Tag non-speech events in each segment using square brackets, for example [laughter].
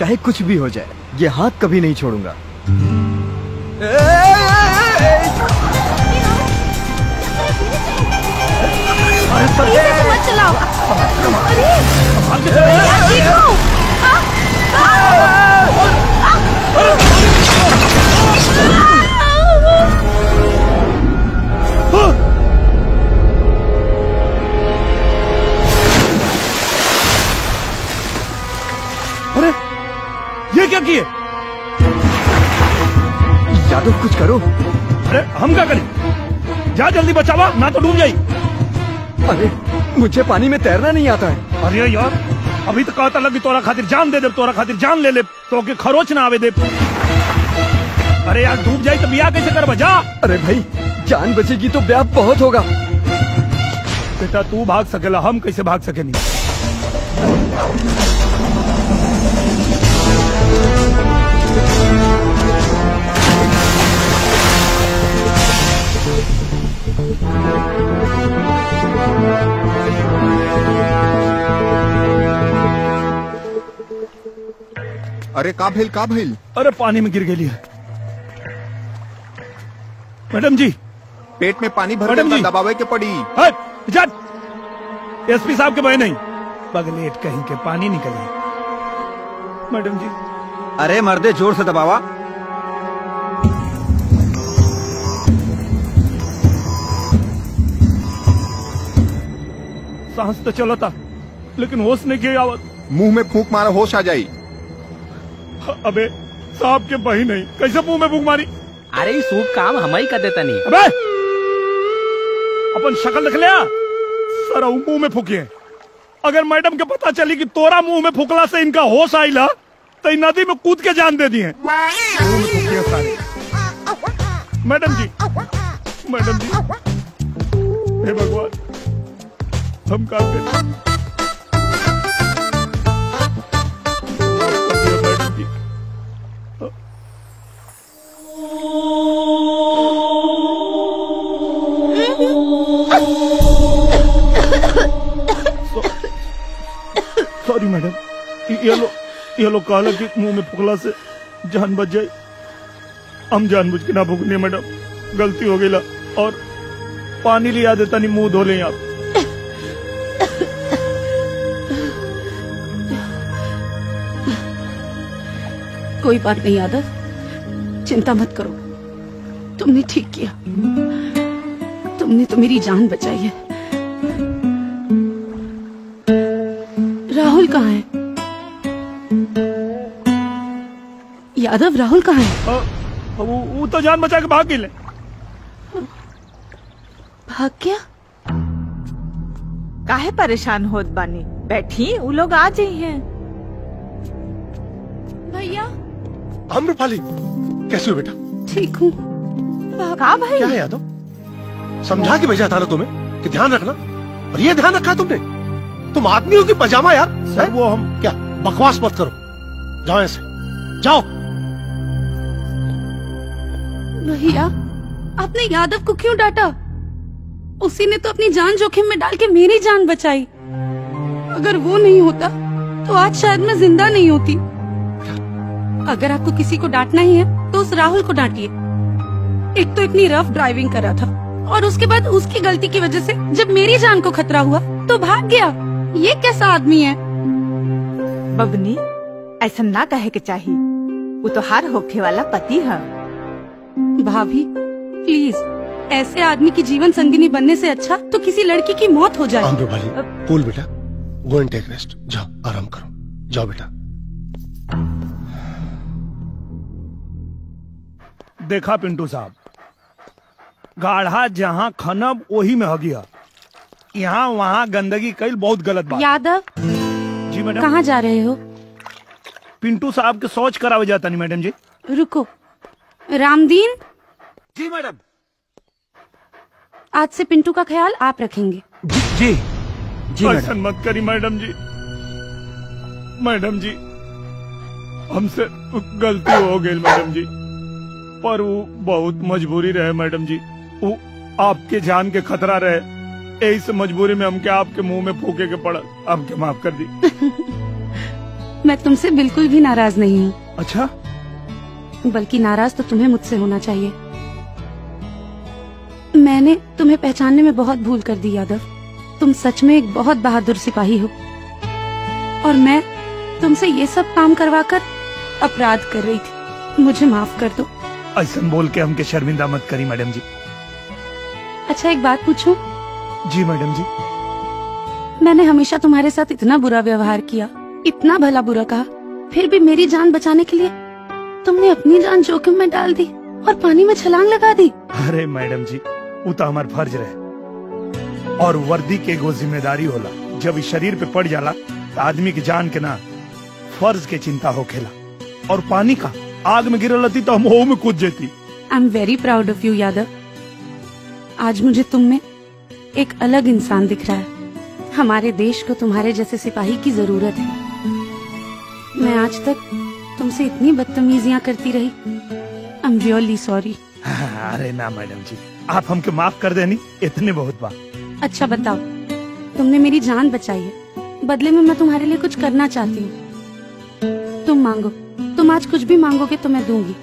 चाहे कुछ भी हो जाए ये हाथ कभी नहीं छोड़ूँगा चलाओ ये क्या किए? यादव कुछ करो। अरे, हम क्या करें? जा जल्दी बचावा, ना तो डूब जाई। अरे, मुझे पानी में तैरना नहीं आता है। अरे यार, अभी तो कहता लगी तोरा खातिर जान दे दे, तोरा खातिर जान ले ले तो के खरोच ना आवे दे। अरे यार, डूब जाए तो ब्याह कैसे कर बजा अरे भाई, जान बचेगी तो ब्याह बहुत होगा। बेटा, तू भाग सकेला, हम कैसे भाग सके नहीं अरे का भेल का भेल अरे पानी में गिर गई है। मैडम जी। पेट में पानी भर मैडम जी। दबावे के पड़ी। एसपी साहब के भाई नहीं। बगलेट कहीं के पानी निकले मैडम जी। अरे मर्दे ज़ोर से दबावा। सांस तो चलो था लेकिन होश नहीं किया आवत मुँह में फूक मारा होश आ जाई। अबे साहब के बही नहीं कैसे मुँह में फूक मारी? अरे ये सूप काम हम ही कर देता नहीं। अबे! अपन शक्ल रख लिया? सर मुँह में फूकिए अगर मैडम के पता चली कि तोरा मुँह में फूकला से इनका होश आईला तो नदी में कूद के जान दे फूकिए सारे मैडम जी मैडम जी, हे भगवान, हम का करें कर दिया मैडम जी सॉरी मैडम ये लो। ये लोग कहला कि मुँह में फुकला से जान बच जाए। हम जान बुझ के ना फूकनी मैडम। गलती हो गई और पानी लिया देता नहीं मुँह धो लें आप। कोई बात नहीं आदत चिंता मत करो। तुमने ठीक किया। तुमने तो मेरी जान बचाई है। राहुल कहाँ है? यादव राहुल कहाँ है? अ, वो, वो तो जान बचा के भाग ले। भाग गया? काहे परेशान होत बानी? बैठी वो लोग आ जाइए भैया? आम्रपाली कैसे हो बेटा? ठीक हूँ। कहा भाई? क्या है यादव? समझा के भेजा था ना तुम्हें कि ध्यान रखना? और ये ध्यान रखा तुमने? तुम आदमी हो कि पजामा यार सर वो हम क्या बकवास मत करो। जाओ ऐसे जाओ। भैया आपने यादव को क्यों डांटा? उसी ने तो अपनी जान जोखिम में डाल के मेरी जान बचाई। अगर वो नहीं होता तो आज शायद मैं ज़िंदा नहीं होती। अगर आपको किसी को डांटना ही है तो उस राहुल को डांटिए। एक तो इतनी रफ ड्राइविंग करा था, और उसके बाद उसकी गलती की वजह से जब मेरी जान को खतरा हुआ तो भाग गया। ये कैसा आदमी है? बबनी, ऐसा ना कहे के चाहिए। वो तो हार होखे वाला पति है। भाभी प्लीज़ ऐसे आदमी की जीवन संगिनी बनने से अच्छा तो किसी लड़की की मौत हो जाए। आम्रपाली कूल बेटा गो एंड टेक रेस्ट जाओ आराम करो जाओ बेटा। देखा पिंटू साहब गाढ़ा जहाँ खनब वही में हगिया। यहाँ वहाँ गंदगी कई बहुत गलत बात। यादव जी मैडम। कहाँ जा रहे हो? पिंटू साहब के सोच करावे जाता नहीं मैडम जी। रुको रामदीन जी मैडम। आज से पिंटू का ख्याल आप रखेंगे। जी जी। ऐसा मत करी मैडम जी। मैडम जी हमसे गलती हो गई मैडम जी। पर वो बहुत मजबूरी रहे मैडम जी। वो आपके जान के खतरा रहे। यही से मजबूरी में हमके आपके मुँह में फूके के पड़ा हमके माफ़ कर दी। [laughs] मैं तुमसे बिल्कुल भी नाराज़ नहीं हूँ। अच्छा? बल्कि नाराज़ तो तुम्हें मुझसे होना चाहिए। मैंने तुम्हें पहचानने में बहुत भूल कर दी यादव। तुम सच में एक बहुत बहादुर सिपाही हो। और मैं तुमसे ये सब काम करवा कर अपराध कर रही थी। मुझे माफ़ कर दो। ऐसा बोल के हमके शर्मिंदा मत करी मैडम जी। अच्छा एक बात पूछूँ? जी मैडम जी। मैंने हमेशा तुम्हारे साथ इतना बुरा व्यवहार किया इतना भला बुरा कहा फिर भी मेरी जान बचाने के लिए तुमने अपनी जान जोखिम में डाल दी और पानी में छलांग लगा दी। अरे मैडम जी तो हमार फ़र्ज़ रहे। और वर्दी के एगो ज़िम्मेदारी होला जब इस शरीर पे पड़ जाला तो आदमी की जान के ना फ़र्ज़ के चिंता हो खेला और पानी का आग में गिरल रहती तो हम हो में कूद जेती। I am very proud of you Yadav. आज मुझे तुम में एक अलग इंसान दिख रहा है। हमारे देश को तुम्हारे जैसे सिपाही की ज़रूरत है। मैं आज तक तुमसे इतनी बदतमीजियाँ करती रही। आई एम रियली सॉरी अरे ना मैडम जी। आप हमके माफ़ कर देनी इतने बहुत बात अच्छा बताओ। तुमने मेरी जान बचाई है। बदले में मैं तुम्हारे लिए कुछ करना चाहती हूँ। तुम मांगो। तुम आज कुछ भी मांगोगे तो मैं दूँगी।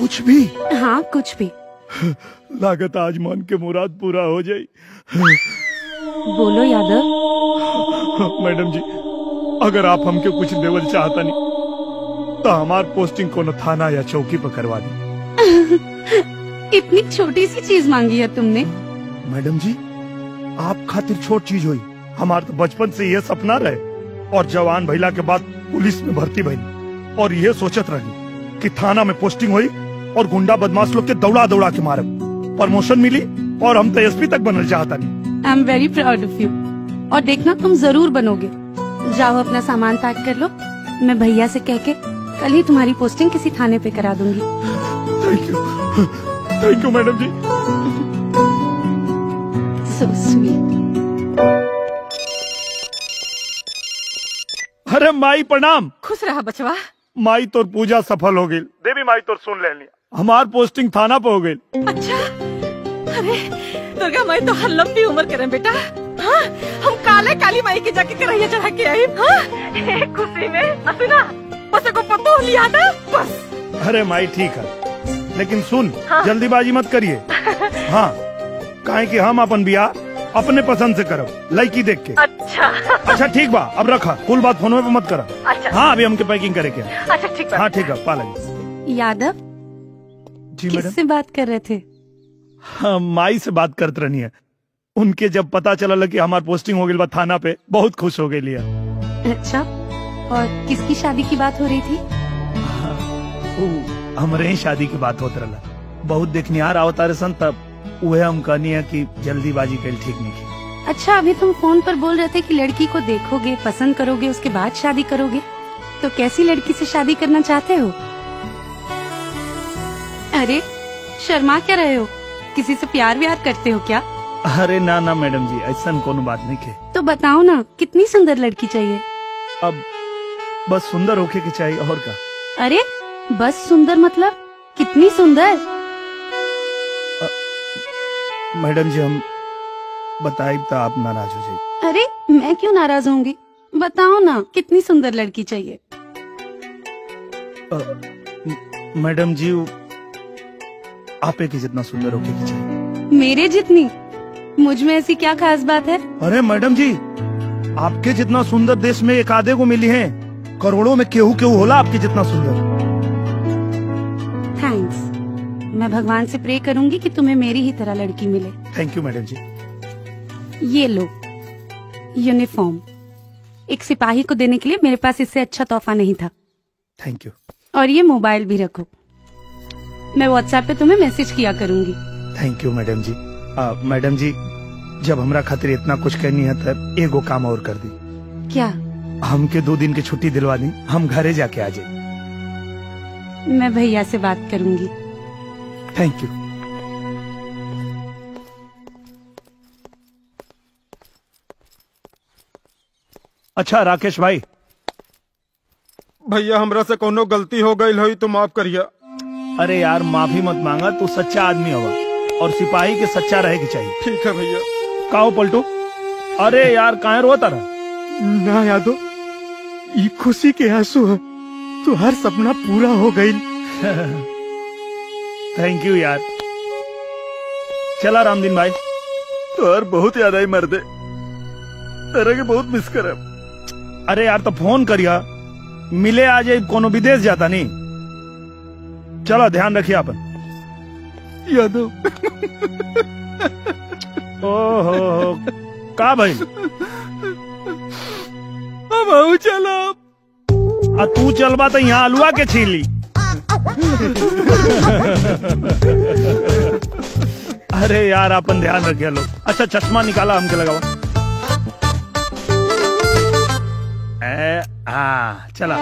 कुछ भी? हाँ कुछ भी। लागत आज मन के मुराद पूरा हो जाई बोलो यादव। मैडम जी अगर आप हमके कुछ देवल चाहता नहीं तो हमार पोस्टिंग कोनो थाना या चौकी पर करवा दी। [laughs] इतनी छोटी सी चीज़ मांगी है तुमने। मैडम जी आप खातिर छोट चीज़ हुई। हमार तो बचपन से ये सपना रहे। और जवान भइला के बाद पुलिस में भर्ती भई। और ये सोचत रही कि थाना में पोस्टिंग हुई और गुंडा बदमाश लोग के दौड़ा दौड़ा के मारे। प्रमोशन मिली और हम तो एसपी तक बनना चाहता नहीं। I am very proud of you और देखना तुम ज़रूर बनोगे। जाओ अपना सामान पैक कर लो। मैं भैया से कह के कल ही तुम्हारी पोस्टिंग किसी थाने पे करा दूँगी। Thank you thank you madam ji. So sweet अरे माई प्रणाम। खुश रहा बचवा। माई तोर पूजा सफल हो गई। देवी माई तोर सुन ले लिया। हमार पोस्टिंग थाना पे हो गई। अच्छा? अरे दुर्गा माई तो हर लंबी उम्र करें बेटा? हाँ? हम काले काली माई के जाके करैया चढ़ा के आई। हाँ? [laughs] खुशी में। असुना बस को पतो लिया था बस। अरे माई ठीक है। लेकिन सुन हाँ। जल्दीबाजी मत करिए। [laughs] हाँ काहे कि हम अपन बियाह अपने पसंद से करब लड़की देख के। अच्छा। अच्छा ठीक बा अब रखा। कुल बात फ़ोन पे मत करा। अच्छा। हाँ अभी हमके पैकिंग करे के अच्छा ठीक हाँ ठीक है पालन यादव जी मैडम। किससे बात कर रहे थे? हाँ माई से बात करते रहनी है। उनके जब पता चला कि हमार पोस्टिंग हो गई बा थाना पे बहुत खुश हो गई लिया अच्छा और किसकी शादी की बात हो रही थी? ऊ, हमरे ही शादी की बात होत रहा बहुत देखनिहार आवता रे सन तब उहे हम कहनी है कि जल्दीबाजी कल ठीक नहीं की अच्छा अभी तुम फ़ोन पर बोल रहे थे कि लड़की को देखोगे पसंद करोगे उसके बाद शादी करोगे। तो कैसी लड़की से शादी करना चाहते हो? अरे शर्मा क्या रहे हो? किसी से प्यार व्यार करते हो क्या? अरे ना ना मैडम जी ऐसा कोनो बात नहीं के तो बताओ ना कितनी सुंदर लड़की चाहिए? अब बस सुंदर होके के चाहिए और का? अरे बस सुंदर मतलब? कितनी सुंदर। मैडम जी हम बताए तो आप नाराज़ हो जाए अरे मैं क्यों नाराज़ होंगी? बताओ ना कितनी सुंदर लड़की चाहिए। मैडम जी आपे की जितना सुंदर के चाहिए मेरे जितनी? मुझमें ऐसी क्या खास बात है? अरे मैडम जी आपके जितना सुंदर देश में एक आधे को मिली है करोड़ों में केहू केहू होला आपके जितना सुंदर। मैं भगवान से प्रे करूँगी कि तुम्हें मेरी ही तरह लड़की मिले। थैंक यू मैडम जी ये लो यूनिफॉर्म एक सिपाही को देने के लिए मेरे पास इससे अच्छा तोहफा नहीं था। थैंक यू और ये मोबाइल भी रखो। मैं व्हाट्सएप पे तुम्हें मैसेज किया करूँगी। थैंक यू मैडम जी आ, मैडम जी जब हमरा खातिर इतना कुछ करनी है तब एगो काम और कर दी। क्या? हमके दो दिन की छुट्टी दिलवा दी। हम घरे जाके आ जाए। मैं भैया से बात करूँगी। थैंक यू अच्छा राकेश भाई। भैया हमरा से कोनो गलती हो गई हुई तो माफ़ करिए अरे यार माफ़ी मत मांगा तू सच्चा आदमी होगा और सिपाही के सच्चा रहे के चाहिए ठीक है भैया। काहो पलटू? अरे यार काहे रोता रहा ना यादो ये खुशी के आँसू है तो हर सपना पूरा हो गई [laughs] थैंक यू यार। चला रामदीन भाई। तो यार बहुत याद आई मर्दे। तेरे के बहुत मिस करे। अरे यार तो फ़ोन करिया। मिले आज कोनो विदेश जाता नहीं। चलो ध्यान रखिए अपन यादव। ओहो का भाई? अब चलो। तू चलबा तो यहाँ अलुआ के छीन ली। [laughs] अरे यार अपन ध्यान रखिए लोग। अच्छा चश्मा निकाला हमके लगाओ। हाँ चला।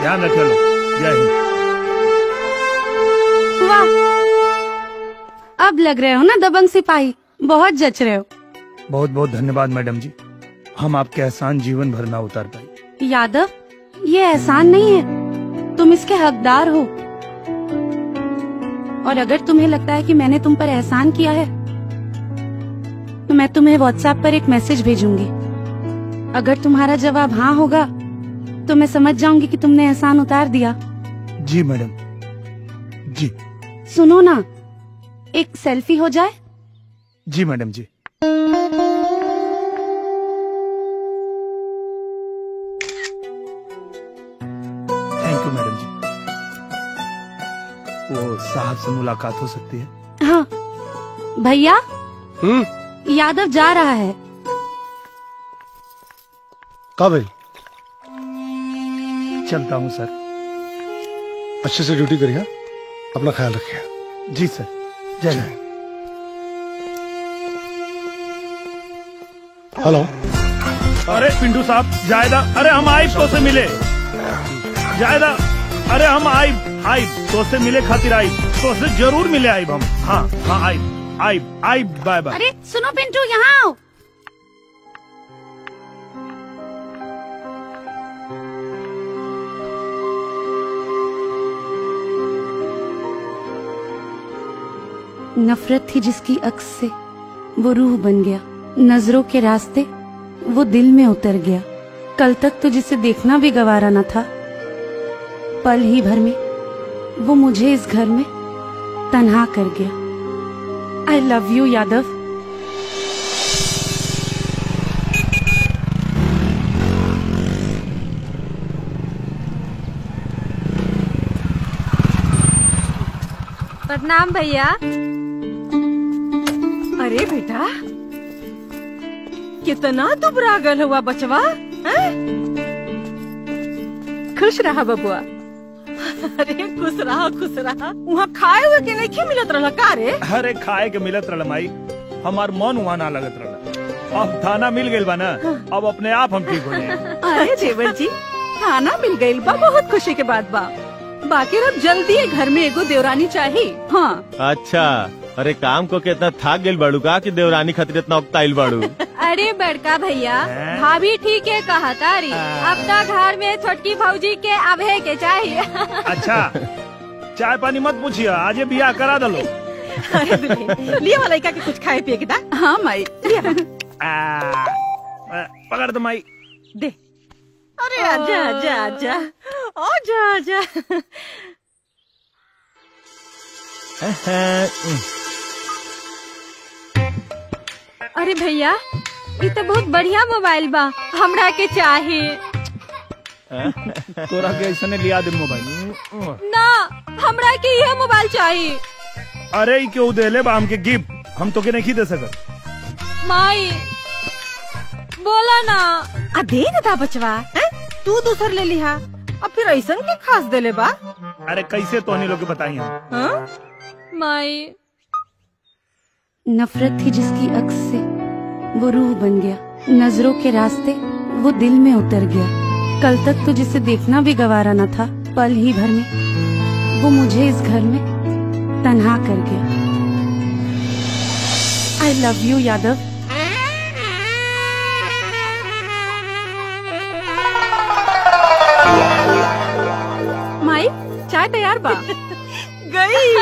ध्यान रखिए लोग। जय हिंद। वाह। अब लग रहे हो ना दबंग सिपाही। बहुत जच रहे हो। बहुत बहुत धन्यवाद मैडम जी। हम आपके एहसान जीवन भर ना उतार पाए। यादव ये एहसान नहीं है। तुम इसके हकदार हो। और अगर तुम्हें लगता है कि मैंने तुम पर एहसान किया है तो मैं तुम्हें व्हाट्सएप पर एक मैसेज भेजूँगी। अगर तुम्हारा जवाब हाँ होगा तो मैं समझ जाऊँगी कि तुमने एहसान उतार दिया। जी मैडम। जी। सुनो ना एक सेल्फी हो जाए। जी मैडम जी। साहब से मुलाकात हो सकती है। हाँ। भैया? हम्म? यादव जा रहा है। का भाई? चलता हूँ सर। अच्छे से ड्यूटी करिए हाँ? अपना ख्याल रखिए। जी सर। जय हिंद। हेलो। अरे पिंटू साहब जायदा। अरे हम आइब तो से मिले। जायदा। अरे हम आइब आइब तो से मिले खातिर आइब तो से ज़रूर मिले आइब हम। हाँ हाँ आइब आइब आइब बाय बाय। अरे सुनो पिंटू यहाँ आओ। नफरत थी जिसकी अक्स से वो रूह बन गया। नज़रों के रास्ते वो दिल में उतर गया। कल तक तो जिसे देखना भी गवारा न था। पल ही भर में वो मुझे इस घर में तन्हा कर गया। I love you Yadav. प्रणाम भैया। अरे बेटा, कितना दुबरा गल हुआ बचवा? खुश रहा बबुआ। अरे खुश रहा खुश रहा। वहाँ खाए हुए के नहीं मिलत रहा का रे? अरे खाए के मिलत रहा माई। हमार मन वहाँ ना लगत रहा अब थाना मिल गइल बा ना अब अपने आप हम ठीक हो जाए अरे देवर जी खाना मिल गई बा बहुत खुशी के बात बा। बाकी अब जल्दी है घर में एगो देवरानी चाहिए हाँ। अच्छा अरे काम को कितना थाक गेल बाड़ू का कि देवरानी खातिर इतना उकताइल बाड़ू? अरे बड़का भैया हैं? भाभी ठीक है कहा तारी। अब तक घर में छोटकी भौजी के अभे के चाहिए अच्छा चाय पानी मत पूछिए आजे बियाह करा दलो। लिया वाला लड़का के कुछ खाए पिए के दा हाँ माई। पकड़ दो माई। दे। अरे आजा आजा आजा। आजा आजा। अरे भैया ये तो बहुत बढ़िया मोबाइल बा हमरा के चाहिए [laughs] तोरा के ऐसा लिया दे मोबाइल। ना हमरा के यह मोबाइल चाहिए अरे क्यों दे ले बा हमके गिफ्ट? हम तो के नहीं दे सकत माई बोला ना। आ दे ना दा बचवा तू दूसर ले लिहा। अब फिर ऐसा के खास देले बा? अरे कैसे तोहनी लोग के बताई हम? हाँ? माई। नफरत थी जिसकी अक्स से। वो रूह बन गया। नज़रों के रास्ते वो दिल में उतर गया। कल तक तो जिसे देखना भी गवारा न था, पल ही भर में वो मुझे इस घर में तन्हा कर गया। I love you Yadav. माई, चाय तैयार बा। [laughs] गई।